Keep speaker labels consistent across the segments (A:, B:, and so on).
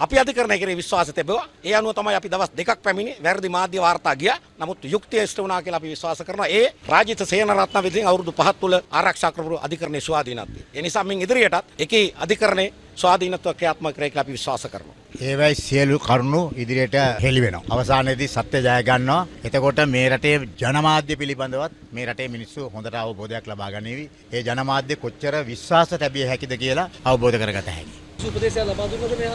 A: අපි අධිකරණය කෙරේ විශ්වාස තිබෙනවා. ඒ අනුව තමයි අපි දවස් දෙකක් පැමිණි වැරදි මාධ්‍ය වාර්තා ගියා. නමුත් යුක්තිය ඉෂ්ට වුණා කියලා අපි විශ්වාස කරනවා. ඒ රාජිත සේනරත්න විසින් අවුරුදු 5 තුල ආරක්ෂා කරපු අධිකරණයේ ස්වාධීනත්වය. ඒ නිසා මින් ඉදිරියටත් එකී අධිකරණයේ ස්වාධීනත්ව ක්‍රියාත්මක කරේ කියලා අපි විශ්වාස කරනවා.
B: ඒවයි සියලු කරුණු ඉදිරියට හෙළි වෙනවා. අවසානයේදී සත්‍ය ජය ගන්නවා. එතකොට මේ රටේ ජනමාධ්‍ය පිළිබඳවත් මේ රටේ මිනිස්සු හොඳට අවබෝධයක් ලබා ගනීවි. ඒ ජනමාධ්‍ය කොච්චර විශ්වාස තැබිය හැකිද කියලා අවබෝධ කරගත හැකියි.
C: උපදේශය ලබා දුන්නද මේ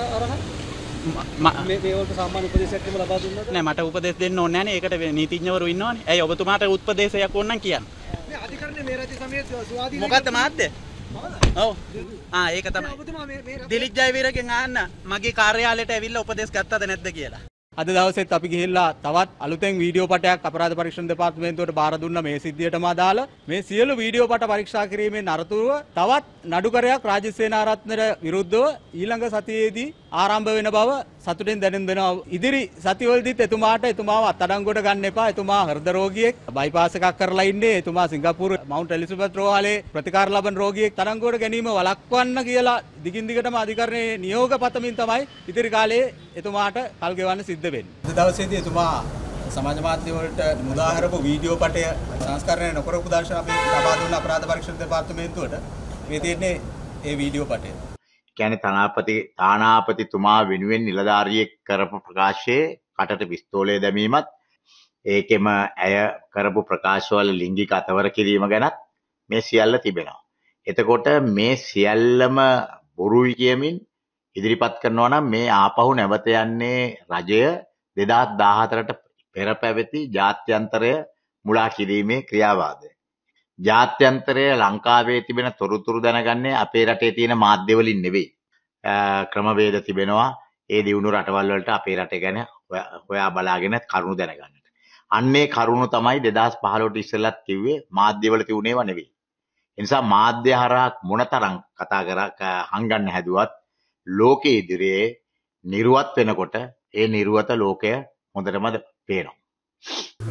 C: උපදේශයක් දුන්නද
D: නෑ මට උපදෙස් දෙන්න ඕනේ නෑනේ. ඒකට නීතිඥවරු ඉන්නවනේ. ඇයි ඔබතුමාට උපදේශයක් ඕන නම් කියන්න.
C: මේ අධිකරණයේ මේ රජය සමයේ ස්වාධීන
D: මොකද්ද මාත්‍ය? ඔව්. ආ ඒක තමයි.
C: ඔබතුමා මේ මේ
D: දිලිත් ජයවීරගෙන් අහන්න මගේ කාර්යාලයට ඇවිල්ලා උපදෙස් ගත්තද නැද්ද කියලා.
E: අද දවසෙත් අපි ගිහිල්ලා තවත් අලුතෙන් වීඩියෝ පටයක් අපරාධ පරීක්ෂණ දෙපාර්තමේන්තුවට බාර දුන්න මේ සිද්ධියටම අදාළ මේ සියලු වීඩියෝ පට පරීක්ෂා කිරීමෙන් අරතුරුව තවත් නඩුකරයක් රාජ්‍ය සේනාරත්නට විරුද්ධව ඊළඟ සතියේදී ආරම්භ වෙන බව සතුටින් දැනුම් දෙනවා. ඉදිරි සතිවලදීත් එතුමාට එතුමාව අත්අඩංගුවට ගන්න එපා. එතුමා හෘද රෝගියෙක් බයිපාස් එකක් කරලා ඉන්නේ. එතුමා සිංගප්පූරු මවුන්ට් එලිසබෙත් රෝහලේ ප්‍රතිකාර ලබන රෝගියෙක් තරංගුවට ගැනීම වළක්වන්න කියලා දිගින් දිගටම අධිකරණයේ නියෝග පතමින් තමයි ඉදිරි කාලයේ එතුමාට කල් ගෙවන්න සිද්ධ වෙන්නේ.
F: අද දවසේදී එතුමා සමාජ මාධ්‍ය වලට මුදාහරපු වීඩියෝ පටය සංස්කරණය නොකරපු දර්ශන අපි ලබා දුන්න අපරාධ පරීක්ෂණ දෙපාර්තමේන්තුවට මේ තියෙන්නේ ඒ වීඩියෝ පටය.
B: කියන්නේ තනාපති තානාපතිතුමා වෙනුවෙන් නිලධාරියෙක් කරපු ප්‍රකාශයේ කටට පිස්තෝලය දැමීමත් ඒකෙම ඇය කරපු ප්‍රකාශවල ලිංගික අතවර කිරීම ගැනත් මේ සියල්ල තිබෙනවා. එතකොට මේ සියල්ලම බොරුයි කියමින් ඉදිරිපත් කරනවා නම් මේ ආපහු නැවත යන්නේ රජය 2014ට පෙර පැවති ජාත්‍යන්තරය මුලා කිරීමේ ක්‍රියාවාදය. ජාත්‍යන්තරය ලංකාවේ තිබෙන තොරතුරු දැනගන්නේ අපේ රටේ තියෙන මාධ්‍යවලින් නෙවෙයි. ක්‍රමවේද තිබෙනවා ඒ දියුණු රටවල් වලට අපේ රට ගැන හොයා බලාගෙන කරුණු දැනගන්නට. අන්නේ කරුණු තමයි 2015ට ඉස්සෙල්ලත් කිව්වේ මාධ්‍යවල තිබුණේව නෙවෙයි. ඒ නිසා මාධ්‍ය හරහා මොනතරම් කතා කරා හංගන්න හැදුවත් ලෝකයේ ඉදිරියේ නිර්වත් වෙනකොට ඒ නිර්වත ලෝකය හොඳටම පේනවා.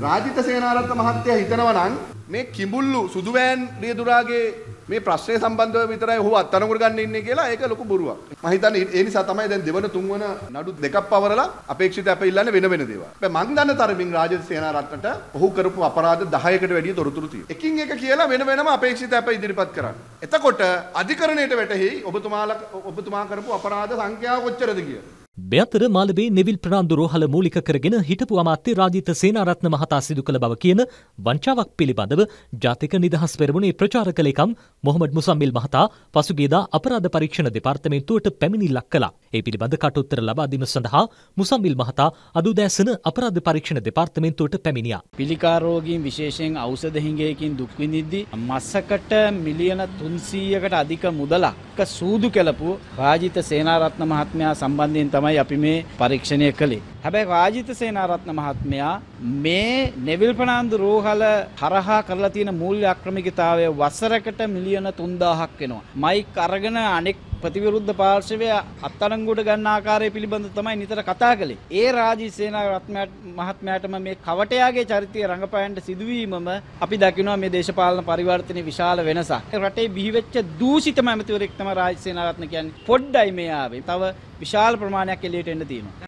G: රාජිත සේනාරත්න මහත්තයා හිතනවා නම් මේ කිඹුල්ලු සුදුවෑන් රියදුරාගේ මේ ප්‍රශ්නය සම්බන්ධව විතරයි ඔහු අත්අඩංගුවට ගන්න ඉන්නේ කියලා ඒක ලොකු බොරුවක්. මම හිතන්නේ ඒ නිසා තමයි දැන් දෙවන තුන්වන නඩු දෙකක් පවරලා අපේක්ෂිත අප ඉල්ලන්නේ වෙන වෙන දේවල්. හැබැයි මං දන්න තරමින් රාජිත සේනාරත්නට ඔහු කරපු අපරාධ 10කට වැඩිය තොරතුරු තියෙනවා. එකින් එක කියලා වෙන වෙනම අපේක්ෂිත අප ඉදිරිපත් කරන්න. එතකොට අධිකරණයට වැටහෙයි ඔබතුමාලා ඔබතුමා කරපු අපරාධ සංඛ්‍යාව කොච්චරද කියලා.
H: මෙතර මාලබේ නිවිල් ප්‍රනාන්දු රෝහල මූලික කරගෙන හිටපු අමාත්‍ය රාජිත සේනාරත්න මහතා සිදු කළ බව කියන වංචාවක් පිළිබඳව ජාතික නිදහස් පෙරමුණේ ප්‍රචාරක ලේකම් මොහමඩ් මුසම්මිල් මහතා පසුගියදා අපරාධ පරීක්ෂණ දෙපාර්තමේන්තුවට පැමිණිල්ලක් කළා. ඒ පිළිබඳ කටුත්තර ලබා දීම සඳහා මුසම්මිල් මහතා අද උදෑසන අපරාධ පරීක්ෂණ දෙපාර්තමේන්තුවට පැමිණියා.
D: පිළිකා රෝගීන් විශේෂයෙන් ඖෂධ හිඟයකින් දුක් විඳිද්දී මසකට මිලියන 300කට අධික මුදලක් සූදු කළපු රාජිත සේනාරත්න මහත්මයා සම්බන්ධයෙන් තමයි අපි මේ පරීක්ෂණය කළේ. හැබැයි රාජිත සේනාරත්න මහත්මයා මේ නෙවිල් ප්‍රනාන්දු රෝහල හරහා කරලා තියෙන මූල්‍ය අක්‍රමිකතාවය වසරකට මිලියන 3000ක් වෙනවා. මයික් අරගෙන අනෙක් ප්‍රතිවිරුද්ධ පාර්ශවය අත්අඩංගුවට ගන්න ආකාරය පිළිබඳව තමයි නිතර කතා කළේ. ඒ රාජී සේනාරත්න මහත්මයාටම මේ කවටයාගේ චරිතය රඟපෑන්න සිදුවීමම අපි දකිනවා මේ දේශපාලන පරිවර්තනයේ විශාල වෙනසක්. රටේ බිහිවෙච්ච දූෂිතම ඇමතිවරයෙක් තමයි රාජී සේනාරත්න කියන්නේ. පොඩ්ඩයි මේ ආවේ. තව විශාල ප්‍රමාණයක් එළියට එන්න තියෙනවා.